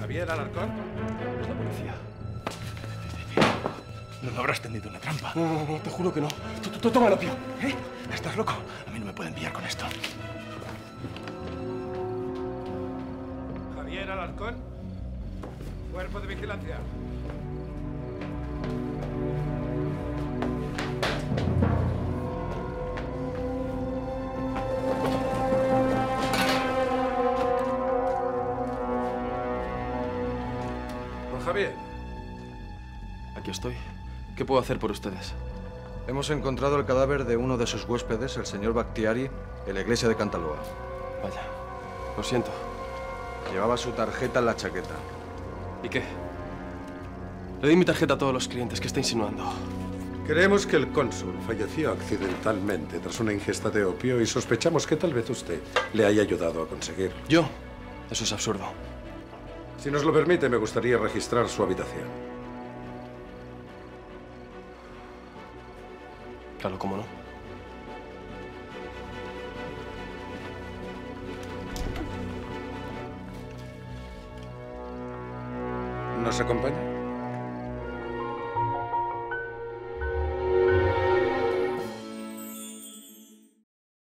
Javier Alarcón. La policía. No me habrás tendido una trampa. No, no, no, te juro que no. Tú, tú, tú toma el opio. ¿Eh? ¿Estás loco? A mí no me pueden pillar con esto. Javier Alarcón. Cuerpo de vigilancia. Javier. Aquí estoy. ¿Qué puedo hacer por ustedes? Hemos encontrado el cadáver de uno de sus huéspedes, el señor Bactiari, en la iglesia de Cantaloa. Vaya. Lo siento. Llevaba su tarjeta en la chaqueta. ¿Y qué? Le di mi tarjeta a todos los clientes. ¿Qué está insinuando? Creemos que el cónsul falleció accidentalmente tras una ingesta de opio y sospechamos que tal vez usted le haya ayudado a conseguirlo. ¿Yo? Eso es absurdo. Si nos lo permite, me gustaría registrar su habitación. Claro, cómo no. ¿Nos acompaña?